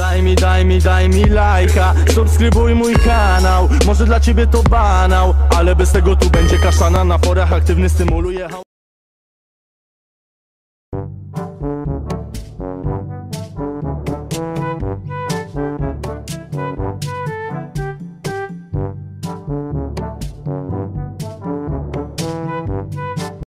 Daj mi, daj mi, daj mi lajka. Subskrybuj mój kanał. Może dla ciebie to banał Ale bez tego tu będzie kaszana. Na forach aktywny stymuluje